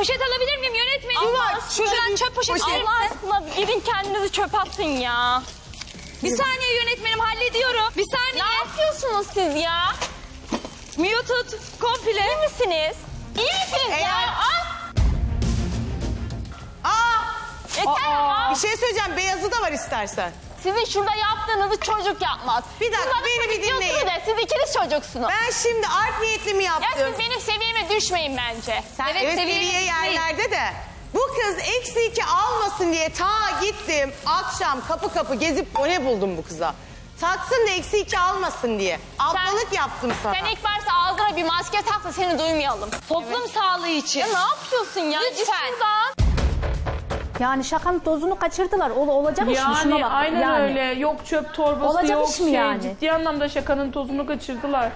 Poşet alabilir miyim yönetmenim? Allah, şurada Şuradan çöp poşeti poşet. Allah aşkına gidin kendinizi çöp atın ya. Bir saniye yönetmenim hallediyorum. Bir saniye. Ne yapıyorsunuz siz ya? Muted komple. İyi misiniz? İyi misiniz ya? Ah, Aa, yeter ama. bir şey söyleyeceğim. Beyazı da var istersen. Sizin şurada yaptığınızı çocuk yapmaz. Bir dakika, beni bir dinleyin. De, siz ikiniz çocuksunuz. Ben şimdi art niyetli mi Ya yaptım? siz benim seviyeme düşmeyin bence. Sen Evet, evet, seviye- seviye yerlerde de. Bu kız eksi iki almasın diye ta gittim. Akşam kapı kapı gezip o ne buldum bu kıza. Taksın da eksi iki almasın diye. Ablalık yaptım sana. Sen ilk başta ağzına bir maske tak da seni duymayalım. Toplum sağlığı için. Ya ne yapıyorsun ya? Lütfen. Yani şakanın tozunu kaçırdılar. Ol, olacak iş mi? Şuna Yani bak. aynen yani. öyle. Yok çöp torbası Olacak yok iş mi şey. yani? Ciddi anlamda şakanın tozunu kaçırdılar.